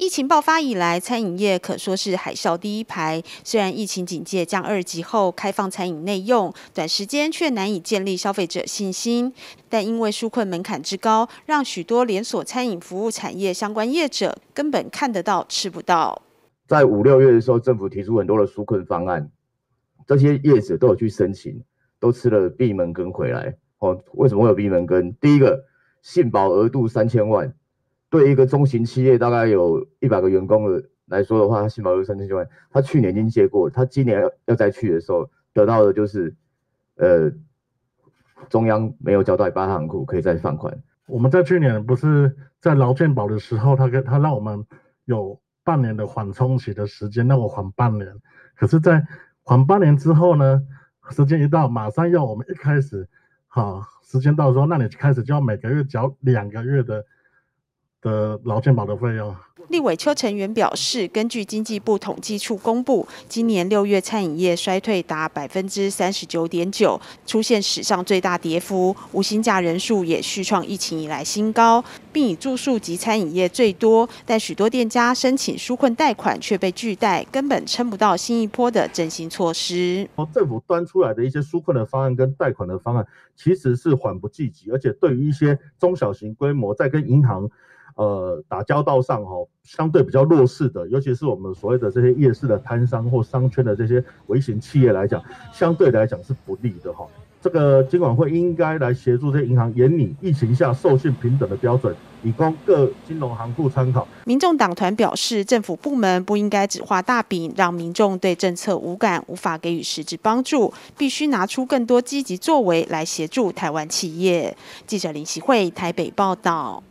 疫情爆发以来，餐饮业可说是海啸第一排。虽然疫情警戒降二级后开放餐饮内用，短时间却难以建立消费者信心。但因为纾困门槛之高，让许多连锁餐饮服务产业相关业者根本看得到吃不到。在五六月的时候，政府提出很多的纾困方案，这些业者都有去申请，都吃了闭门羹回来。哦，为什么会有闭门羹？第一个，信保额度三千万。对一个中型企业，大概有一百个员工的来说的话，他信保有三千万，他去年已经借过，他今年要要再去的时候，得到的就是，呃，中央没有交代八行库可以再放款。我们在去年不是在劳健保的时候，他跟他让我们有半年的缓冲期的时间，让我缓半年。可是，在缓半年之后呢，时间一到，马上要我们一开始，好，时间到时候，那你开始就要每个月缴两个月的。的劳健保的费用。立委邱成元表示，根据经济部统计处公布，今年六月餐饮业衰退达百分之三十九点九，出现史上最大跌幅，无薪假人数也续创疫情以来新高，并以住宿及餐饮业最多。但许多店家申请纾困贷款却被拒贷，根本撑不到新一波的振兴措施。政府端出来的一些纾困的方案跟贷款的方案，其实是缓不济急，而且对于一些中小型规模在跟银行。呃，打交道上哈，相对比较弱势的，尤其是我们所谓的这些夜市的摊商或商圈的这些微型企业来讲，相对来讲是不利的哈。这个监管会应该来协助这些银行严拟疫情下授信平等的标准，以供各金融行库参考。民众党团表示，政府部门不应该只画大饼，让民众对政策无感，无法给予实质帮助，必须拿出更多积极作为来协助台湾企业。记者林习慧台北报道。